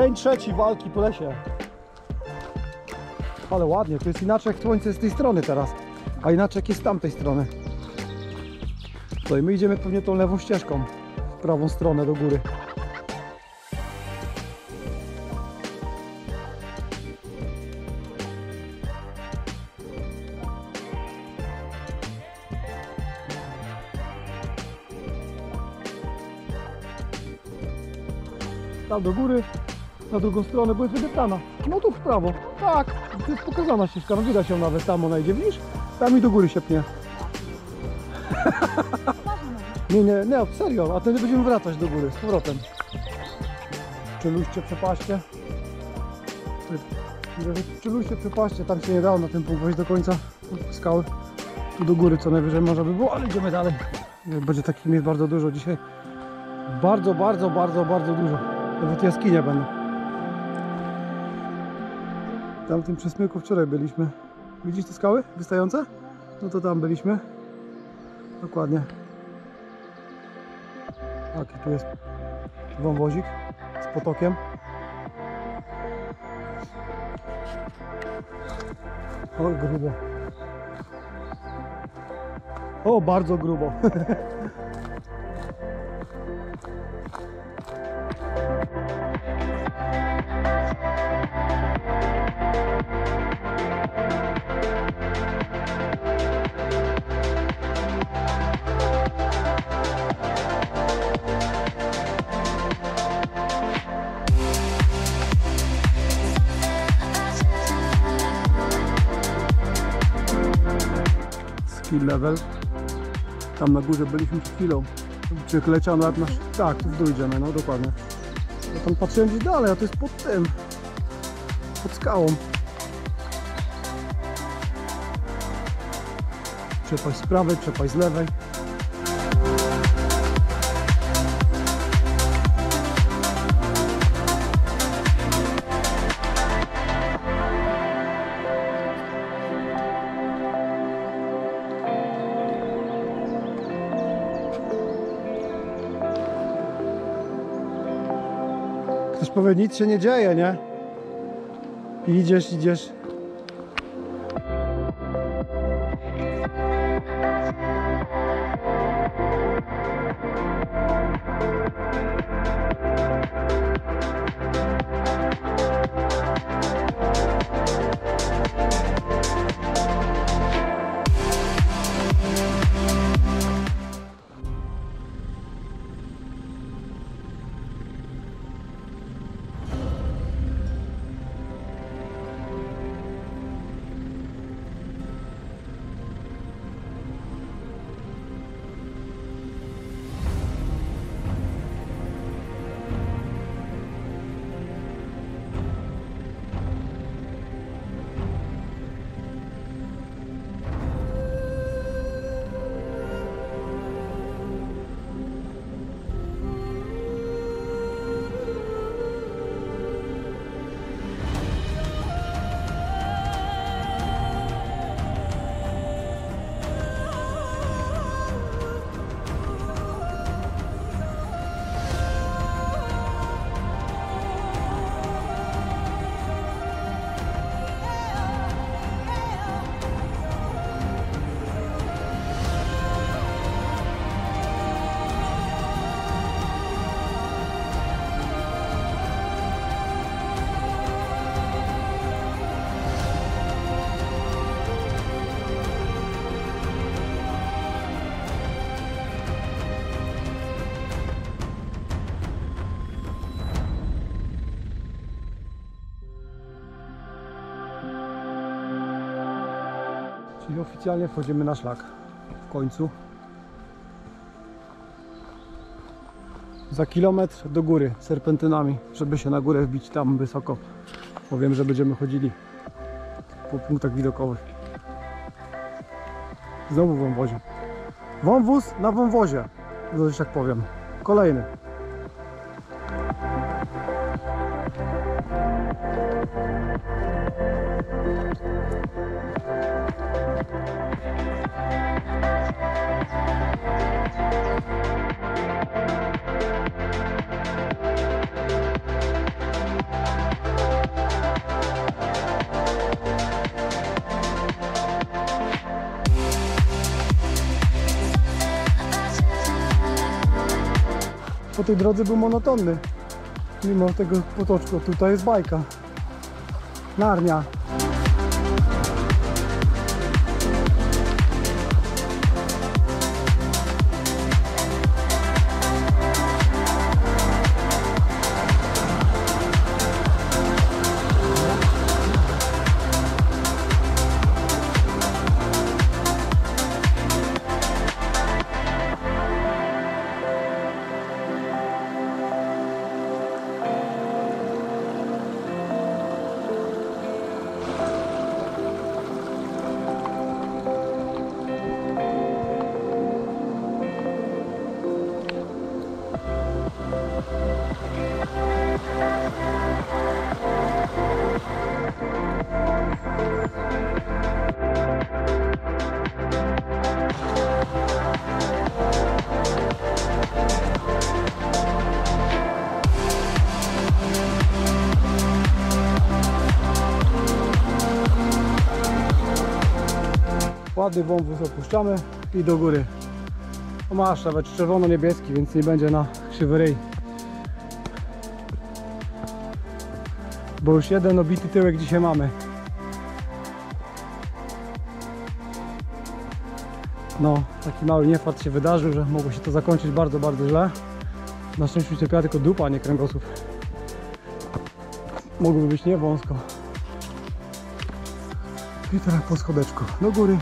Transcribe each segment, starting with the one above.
Dzień trzeci walki po lesie. Ale ładnie, to jest inaczej jak słońce z tej strony teraz, a inaczej jak jest z tamtej strony. To i my idziemy pewnie tą lewą ścieżką, w prawą stronę do góry. Tam do góry, na drugą stronę, bo jest wydeplana. No tu w prawo. Tak, to jest pokazana ścieżka, no widać ją nawet tam ona idzie, widzisz? Tam i do góry się pnie. Nie, nie, nie, serio, a wtedy będziemy wracać do góry z powrotem. Czeluście, przepaście. Czeluście, przepaście, tam się nie dało na tym punkt wejść do końca skały. Tu do góry co najwyżej może by było, ale idziemy dalej. Będzie takich miejsc bardzo dużo dzisiaj. Bardzo, bardzo, bardzo, bardzo dużo. Nawet jaskinie będą. Tam w tym przesmyku wczoraj byliśmy. Widzisz te skały wystające? No to tam byliśmy. Dokładnie. Tak, i tu jest wąwozik z potokiem. O, grubo. O, bardzo grubo. skill level. Tam na górze byliśmy przed chwilą. Czy leciał nad nasz... Tak, tu idziemy, no dokładnie. Ja tam patrzyłem gdzieś dalej, a to jest pod tym. Pod skałą. Przepaść z prawej, przepaść z lewej. Nic się nie dzieje, nie? Idziesz, idziesz. Oficjalnie wchodzimy na szlak. W końcu. Za kilometr do góry serpentynami, żeby się na górę wbić tam wysoko. Bo wiem, że będziemy chodzili po punktach widokowych. Znowu wąwozie. Wąwóz na wąwozie, że tak powiem. Kolejny. Po tej drodze był monotonny. Mimo tego potoczku. Tutaj jest bajka. Narnia. Ładny wąwóz opuszczamy i do góry. O masz nawet czerwono-niebieski, więc nie będzie na krzywy ryj. Bo już jeden obity tyłek dzisiaj mamy. No, taki mały niefart się wydarzył, że mogło się to zakończyć bardzo, bardzo źle. Na szczęście czepiała tylko dupa, nie kręgosłup. Mogłoby być nie wąsko. I teraz po schodeczku do góry.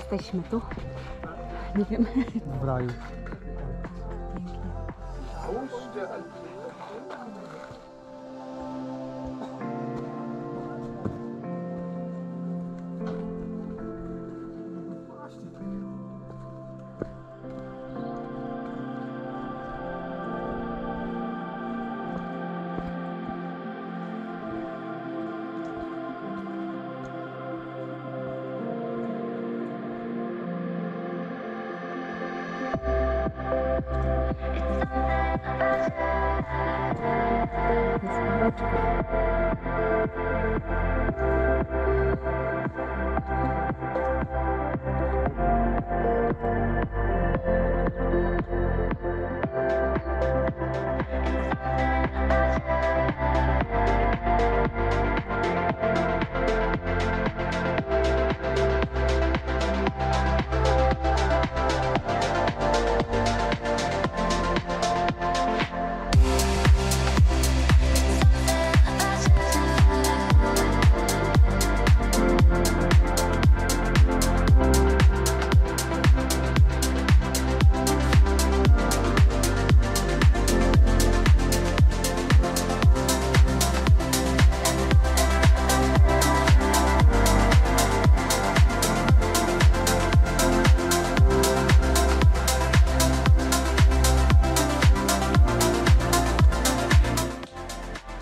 Jesteśmy tu. Nie wiem. w raju. Jest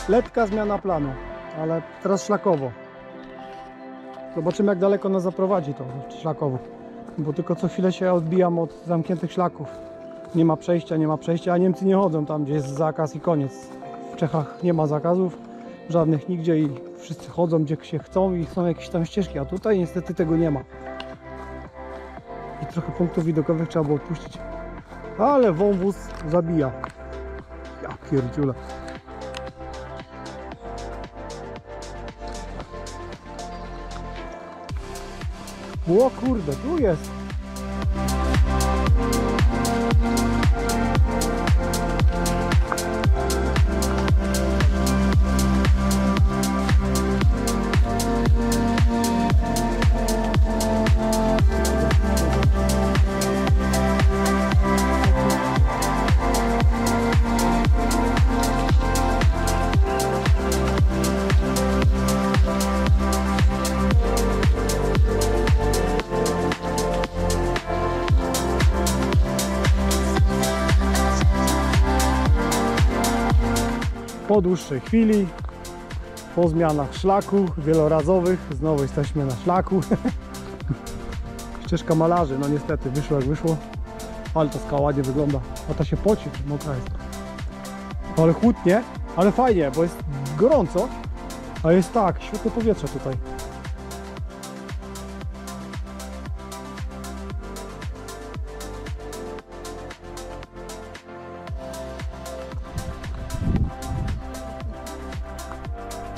Lekka zmiana planu, ale teraz szlakowo. Zobaczymy jak daleko nas zaprowadzi to szlakowo. Bo tylko co chwilę się odbijam od zamkniętych szlaków. Nie ma przejścia, nie ma przejścia, a Niemcy nie chodzą tam, gdzie jest zakaz i koniec. W Czechach nie ma zakazów, żadnych nigdzie i wszyscy chodzą gdzie się chcą i są jakieś tam ścieżki, a tutaj niestety tego nie ma. I trochę punktów widokowych trzeba było odpuścić. Ale wąwóz zabija. Ja pierdziule. O kurde, tu jest. Po dłuższej chwili, po zmianach szlaku wielorazowych, znowu jesteśmy na szlaku. Ścieżka malarzy, no niestety wyszło jak wyszło, ale ta skała ładnie wygląda. A ta się poci, mokra jest. Ale chłodnie, ale fajnie, bo jest gorąco, a jest tak, świetne powietrze tutaj.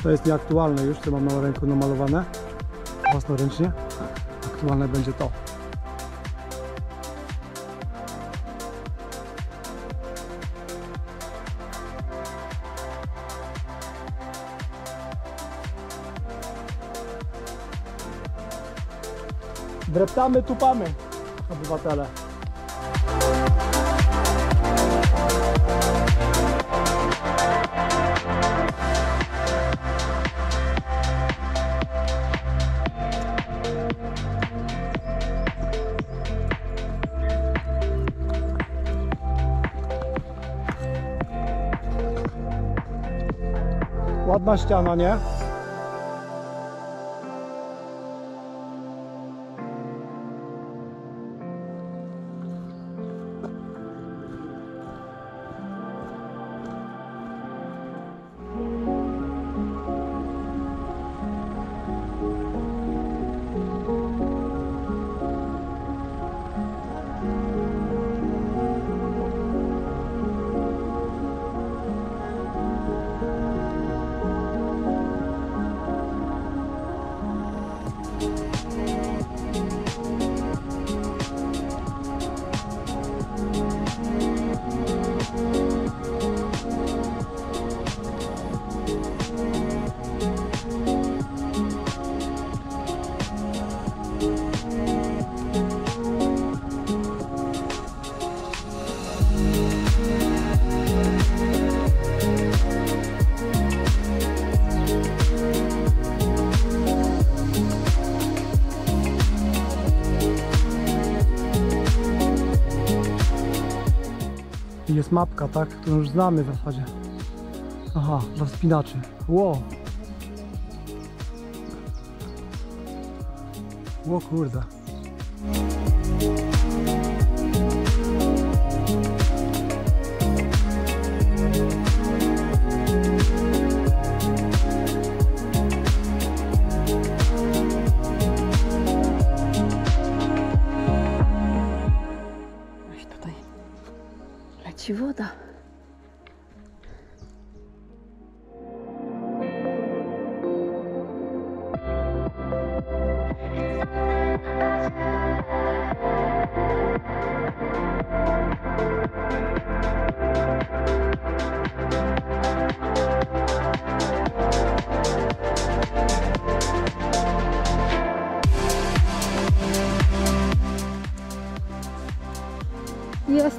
To jest nieaktualne już, co mam na ręku namalowane własnoręcznie. Aktualne będzie to. Dreptamy, tupamy, obywatele. Ładna ściana, nie? Jest mapka, tak? Którą już znamy w zasadzie. Aha, dla wspinaczy. Ło! Ło kurde.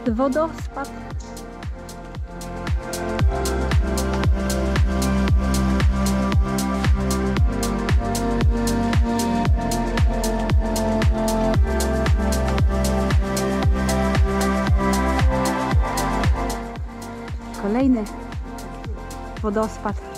Jest wodospad. Kolejny wodospad.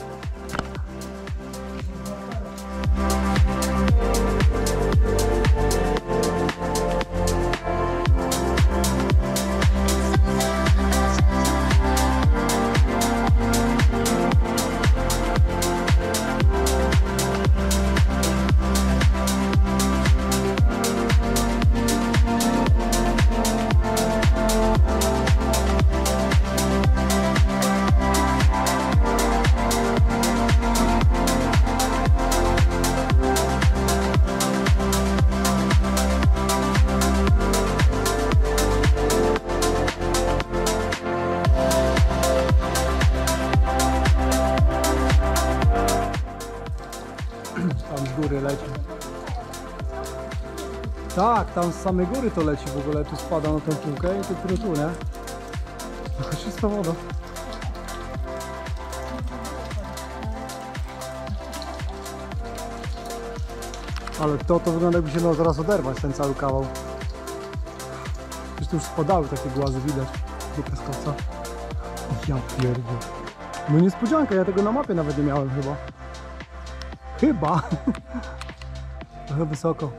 Tam z samej góry to leci w ogóle, tu spada na tą piłkę i dopiero tu, nie? Taka czysta woda. Ale to, to wygląda jakby się miał zaraz oderwać ten cały kawał. Przecież tu już spadały takie głazy, widać do piaskowca. Ja pierdolę. No niespodzianka, ja tego na mapie nawet nie miałem chyba. Chyba. Trochę wysoko.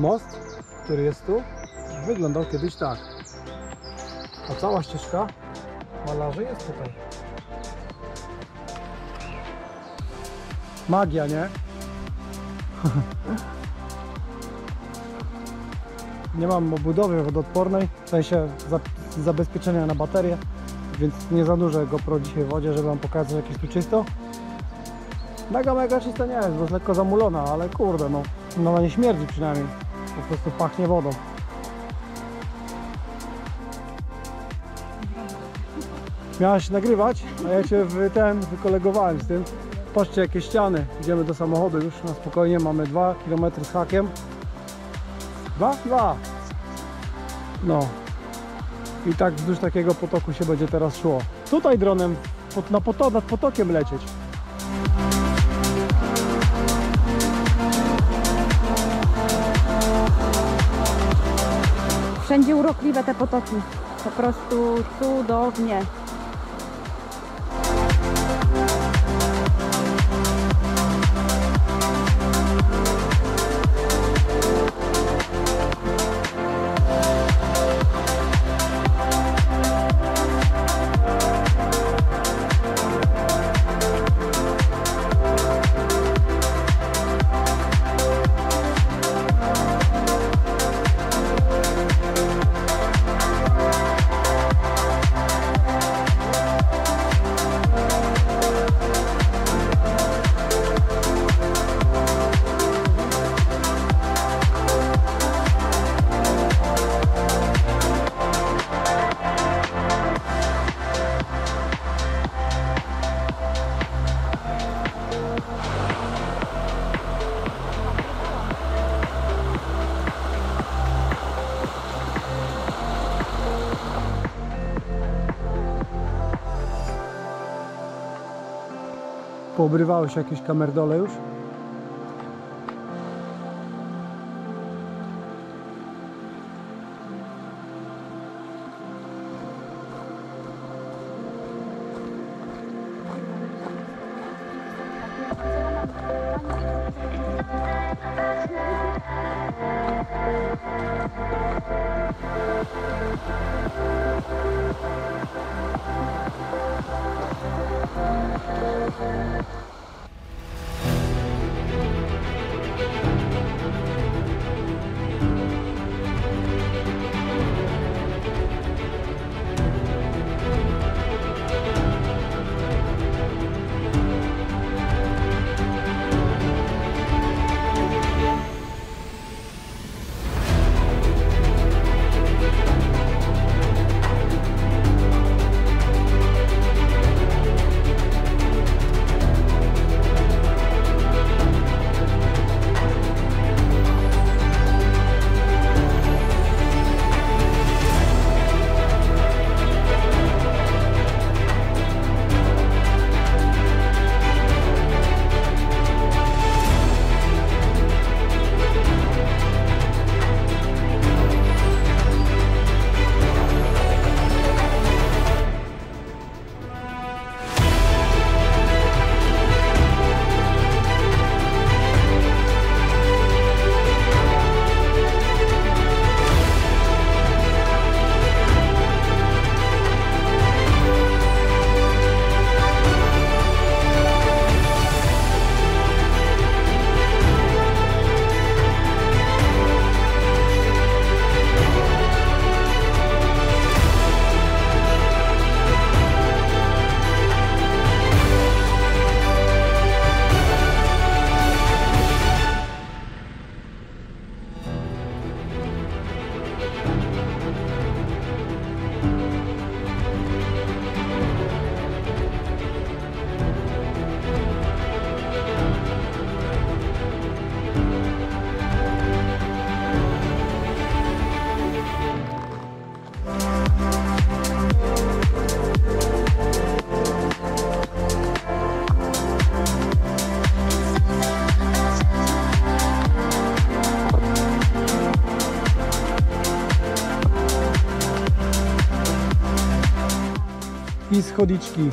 Most, który jest tu, wyglądał kiedyś tak. A cała ścieżka malarzy jest tutaj. Magia, nie? Nie mam obudowy wodoodpornej, w sensie za, zabezpieczenia na baterię, więc nie zanurzę GoPro dzisiaj w wodzie, żeby wam pokazać jak jest tu czysto. Mega, mega czysta nie jest, bo jest lekko zamulona, ale kurde, no, no ona nie śmierdzi przynajmniej. Po prostu pachnie wodą. Miałaś nagrywać, a ja cię w ten wykolegowałem z tym. Patrzcie jakie ściany. Idziemy do samochodu już na spokojnie. Mamy 2 km z hakiem. Dwa? Dwa. No. I tak wzdłuż takiego potoku się będzie teraz szło. Tutaj dronem pod, na poto, nad potokiem lecieć. Wszędzie urokliwe te potoki. Po prostu cudownie. Poobrywały się jakieś kamerdole już. Schodiczki